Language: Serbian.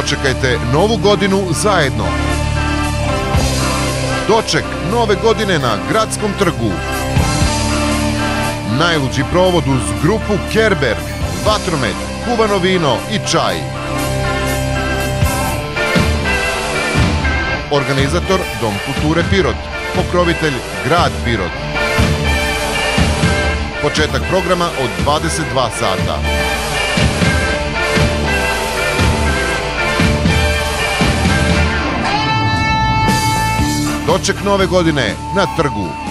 Dočekajte novu godinu zajedno. Doček nove godine na Gradskom trgu. Najluđi provod uz grupu Kerber, vatromet, kuvano vino i čaj. Organizator Dom kulture Pirot, pokrovitelj Grad Pirot. Početak programa od 22 sata. Doček nove godine na trgu